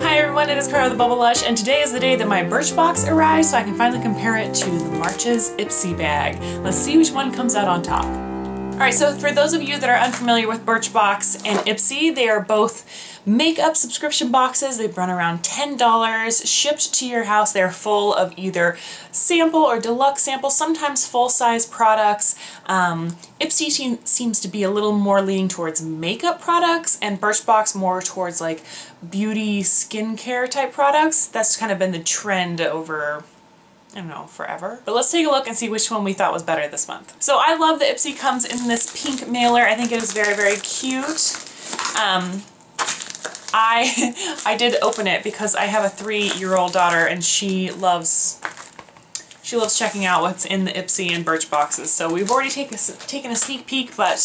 Hi everyone, it is Carla the Bubblelush, and today is the day that my Birchbox arrives so I can finally compare it to the Marches Ipsy bag. Let's see which one comes out on top. Alright, so for those of you that are unfamiliar with Birchbox and Ipsy, they are both makeup subscription boxes. They run around $10, shipped to your house. They're full of either sample or deluxe samples, sometimes full-size products. Um, Ipsy seems to be a little more leaning towards makeup products and Birchbox more towards like beauty skincare type products. That's kind of been the trend over I don't know, forever. But let's take a look and see which one we thought was better this month. So I love that Ipsy comes in this pink mailer. I think it is very, very cute. Um, I, I did open it because I have a three-year-old daughter and she loves she loves checking out what's in the Ipsy and Birch boxes. So we've already take a, taken a sneak peek, but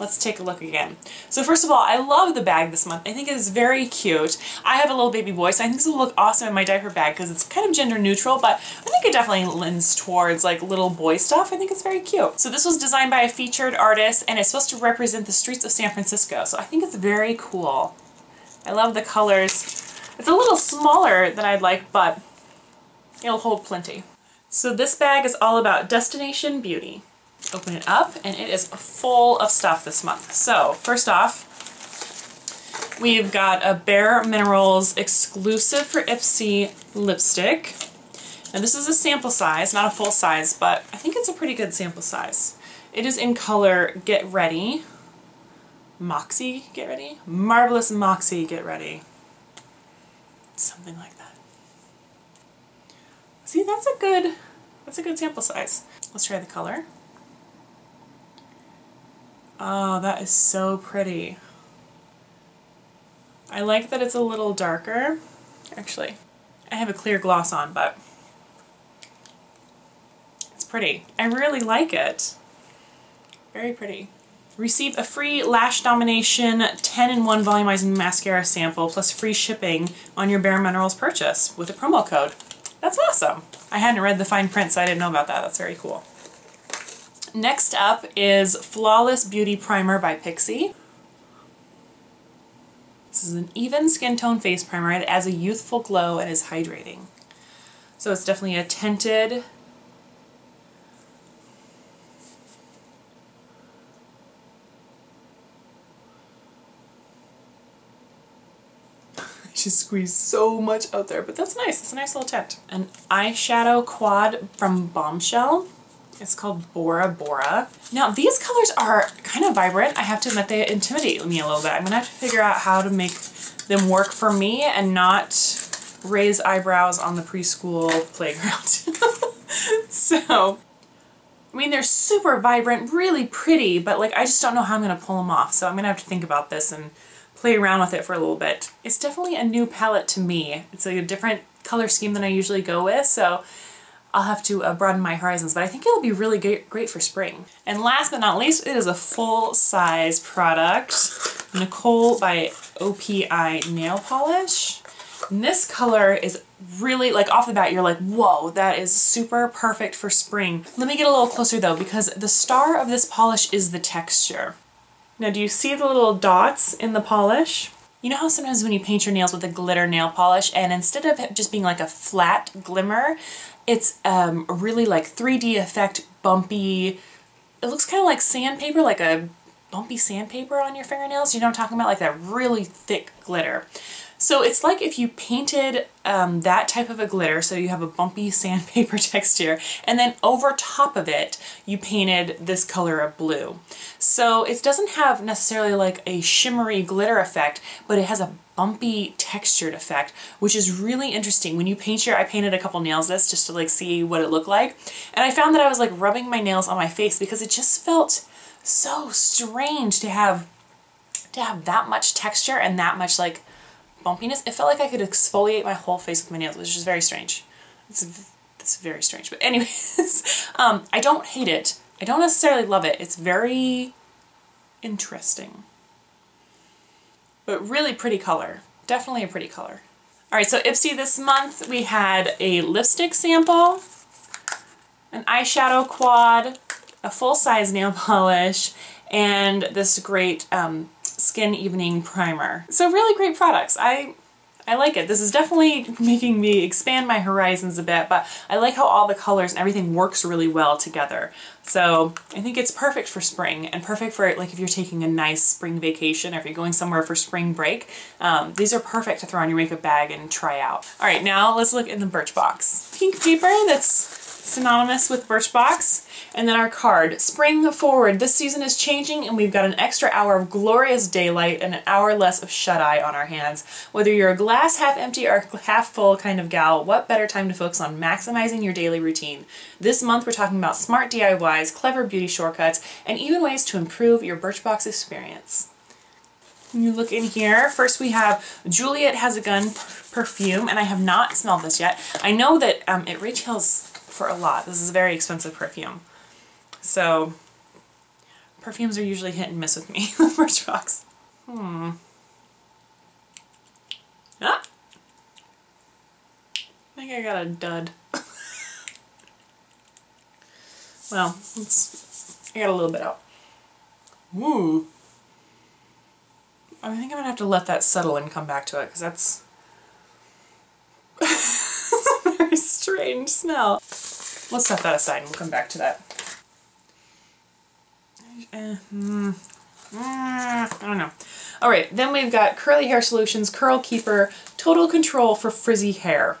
let's take a look again. So first of all, I love the bag this month. I think it is very cute. I have a little baby boy, so I think this will look awesome in my diaper bag because it's kind of gender neutral, but I think it definitely lends towards like little boy stuff. I think it's very cute. So this was designed by a featured artist and it's supposed to represent the streets of San Francisco. So I think it's very cool. I love the colors. It's a little smaller than I'd like, but it'll hold plenty. So this bag is all about destination beauty. Open it up and it is full of stuff this month. So first off, we've got a Bare Minerals exclusive for Ipsy lipstick. Now this is a sample size, not a full size, but I think it's a pretty good sample size. It is in color Get Ready. Moxie Get Ready? Marvelous Moxie Get Ready. Something like that. See, that's a good, that's a good sample size. Let's try the color. Oh, that is so pretty. I like that it's a little darker. Actually, I have a clear gloss on, but it's pretty. I really like it. Very pretty. Receive a free Lash Domination 10-in-1 Volumizing Mascara sample plus free shipping on your Bare Minerals purchase with a promo code. That's awesome. I hadn't read the fine print, so I didn't know about that. That's very cool. Next up is Flawless Beauty Primer by Pixi. This is an even skin tone face primer. It adds a youthful glow and is hydrating. So it's definitely a tinted just squeezed so much out there, but that's nice. It's a nice little tint. An eyeshadow quad from Bombshell. It's called Bora Bora. Now these colors are kind of vibrant. I have to admit they intimidate me a little bit. I'm gonna have to figure out how to make them work for me and not raise eyebrows on the preschool playground. so, I mean, they're super vibrant, really pretty, but like I just don't know how I'm gonna pull them off. So I'm gonna have to think about this and play around with it for a little bit. It's definitely a new palette to me. It's like a different color scheme than I usually go with, so I'll have to uh, broaden my horizons, but I think it'll be really great, for spring. And last but not least, it is a full-size product. Nicole by OPI Nail Polish. And this color is really, like off the bat, you're like, whoa, that is super perfect for spring. Let me get a little closer though, because the star of this polish is the texture. Now do you see the little dots in the polish? You know how sometimes when you paint your nails with a glitter nail polish and instead of it just being like a flat glimmer, it's um, really like 3D effect, bumpy, it looks kind of like sandpaper, like a bumpy sandpaper on your fingernails. You know I'm talking about? Like that really thick glitter. So it's like if you painted um, that type of a glitter, so you have a bumpy sandpaper texture, and then over top of it, you painted this color of blue. So it doesn't have necessarily like a shimmery glitter effect, but it has a bumpy textured effect, which is really interesting. When you paint your, I painted a couple nails this just to like see what it looked like, and I found that I was like rubbing my nails on my face because it just felt so strange to have to have that much texture and that much like bumpiness. It felt like I could exfoliate my whole face with my nails, which is very strange. It's, it's very strange. But anyways, um, I don't hate it. I don't necessarily love it. It's very interesting. But really pretty color. Definitely a pretty color. All right, so Ipsy this month we had a lipstick sample, an eyeshadow quad, a full-size nail polish, and this great um, Skin Evening Primer. So really great products. I I like it. This is definitely making me expand my horizons a bit, but I like how all the colors and everything works really well together. So I think it's perfect for spring and perfect for like if you're taking a nice spring vacation or if you're going somewhere for spring break. Um, these are perfect to throw in your makeup bag and try out. All right, now let's look in the Birchbox. Pink paper that's synonymous with Birchbox. And then our card, Spring Forward. This season is changing and we've got an extra hour of glorious daylight and an hour less of shut-eye on our hands. Whether you're a glass half empty or half full kind of gal, what better time to focus on maximizing your daily routine? This month we're talking about smart DIYs, clever beauty shortcuts, and even ways to improve your Birchbox experience. When you look in here, first we have Juliette Has a Gun perfume, and I have not smelled this yet. I know that um, it retails for a lot. This is a very expensive perfume. So perfumes are usually hit and miss with me with Birchbox. Hmm. Ah! I think I got a dud. well, I got a little bit out. Ooh. I think I'm gonna have to let that settle and come back to it because that's very strange smell. Let's set that aside and we'll come back to that. Uh, mm, mm, I don't know. All right, then we've got Curly Hair Solutions Curl Keeper Total Control for Frizzy Hair.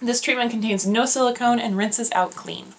This treatment contains no silicone and rinses out clean.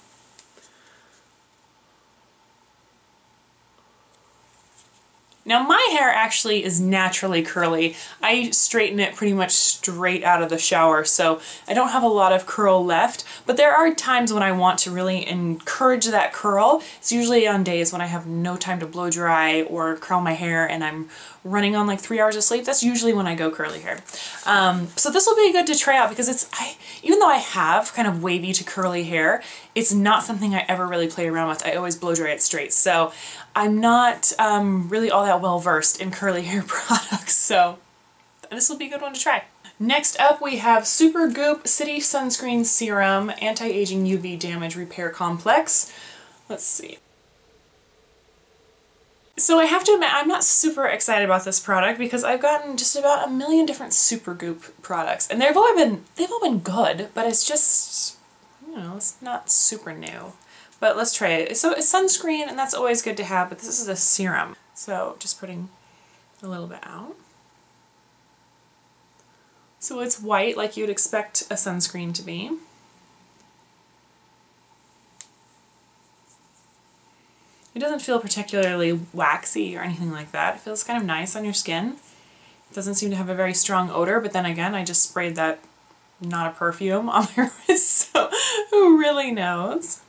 Now my hair actually is naturally curly. I straighten it pretty much straight out of the shower, so I don't have a lot of curl left, but there are times when I want to really encourage that curl. It's usually on days when I have no time to blow dry or curl my hair and I'm running on like three hours of sleep. That's usually when I go curly hair. Um, so this will be good to try out because it's, I, even though I have kind of wavy to curly hair, it's not something I ever really play around with. I always blow dry it straight. So I'm not um, really all that well versed in curly hair products, so this will be a good one to try. Next up we have Supergoop City Sunscreen Serum Anti-Aging UV Damage Repair Complex. Let's see. So I have to admit, I'm not super excited about this product because I've gotten just about a million different Supergoop products, and they've all been they've all been good, but it's just you know it's not super new. But let's try it. So it's sunscreen and that's always good to have, but this is a serum. So just putting a little bit out. So it's white like you'd expect a sunscreen to be. It doesn't feel particularly waxy or anything like that. It feels kind of nice on your skin. It doesn't seem to have a very strong odor, but then again, I just sprayed that not a perfume on my wrist, so who really knows?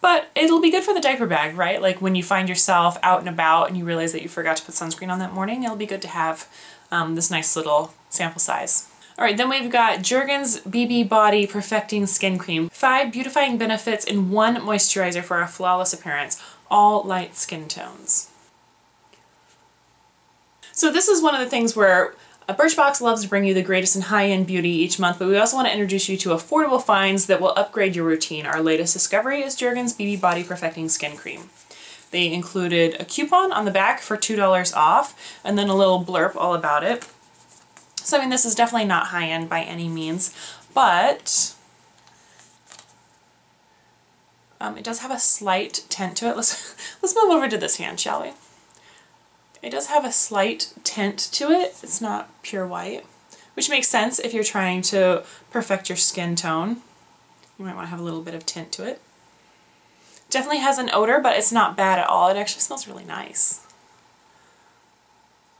But it'll be good for the diaper bag, right? Like when you find yourself out and about and you realize that you forgot to put sunscreen on that morning, it'll be good to have um, this nice little sample size. All right, then we've got Jergens BB Body Perfecting Skin Cream. Five beautifying benefits in one moisturizer for a flawless appearance. All light skin tones. So this is one of the things where Birchbox loves to bring you the greatest in high-end beauty each month, but we also want to introduce you to affordable finds that will upgrade your routine. Our latest discovery is Jergens BB Body Perfecting Skin Cream. They included a coupon on the back for $2 off, and then a little blurb all about it. So I mean, this is definitely not high-end by any means, but um, it does have a slight tint to it. Let's, let's move over to this hand, shall we? It does have a slight tint to it. It's not pure white, which makes sense if you're trying to perfect your skin tone. You might want to have a little bit of tint to it. Definitely has an odor, but it's not bad at all. It actually smells really nice.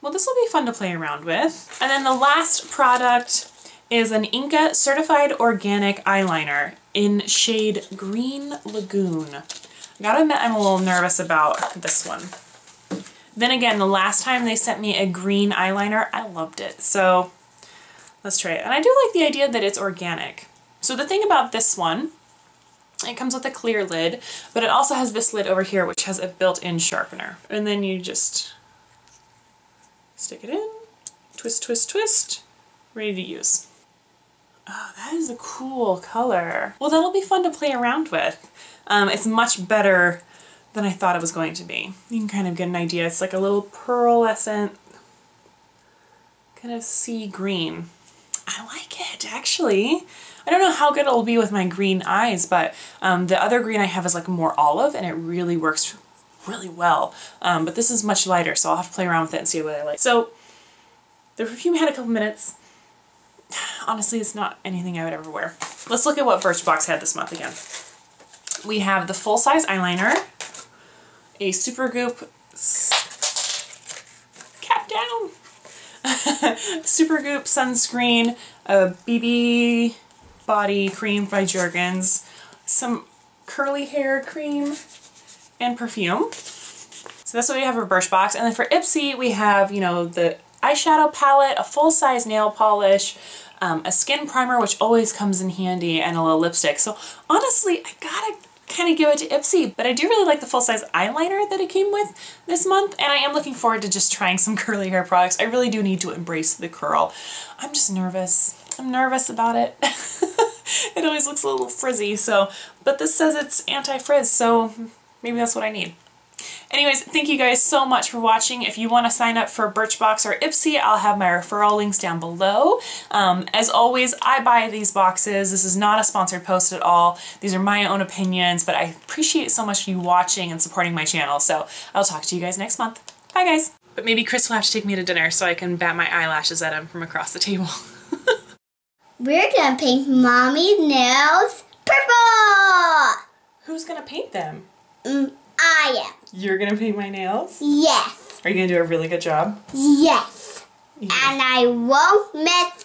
Well, this will be fun to play around with. And then the last product is an Inika Certified Organic Eyeliner in shade Green Lagoon. I gotta admit I'm a little nervous about this one. Then again, the last time they sent me a green eyeliner, I loved it. So let's try it. And I do like the idea that it's organic. So the thing about this one, it comes with a clear lid, but it also has this lid over here which has a built-in sharpener. And then you just stick it in, twist, twist, twist, ready to use. Oh, that is a cool color. Well, that'll be fun to play around with. Um, it's much better than I thought it was going to be. You can kind of get an idea. It's like a little pearlescent kind of sea green. I like it actually. I don't know how good it'll be with my green eyes, but um, the other green I have is like more olive and it really works really well. Um, but this is much lighter, so I'll have to play around with it and see what I like. So the perfume had a couple minutes. Honestly, it's not anything I would ever wear. Let's look at what Birchbox had this month again. We have the full-size eyeliner, a Supergoop cap down, Supergoop sunscreen, a BB body cream by Jergens, some curly hair cream, and perfume. So that's what we have for Birchbox. And then for Ipsy, we have, you know, the eyeshadow palette, a full-size nail polish, um, a skin primer, which always comes in handy, and a little lipstick. So honestly, I gotta kind of give it to Ipsy, but I do really like the full-size eyeliner that it came with this month, and I am looking forward to just trying some curly hair products. I really do need to embrace the curl. I'm just nervous. I'm nervous about it. it always looks a little frizzy, so, but this says it's anti-frizz, so maybe that's what I need. Anyways, thank you guys so much for watching. If you want to sign up for Birchbox or Ipsy, I'll have my referral links down below. Um, as always, I buy these boxes. This is not a sponsored post at all. These are my own opinions, but I appreciate so much you watching and supporting my channel. So I'll talk to you guys next month. Bye guys. But maybe Chris will have to take me to dinner so I can bat my eyelashes at him from across the table. We're gonna paint mommy nails purple! Who's gonna paint them? Mm, I am. You're gonna paint my nails? Yes. Are you gonna do a really good job? Yes. Yeah. And I won't mess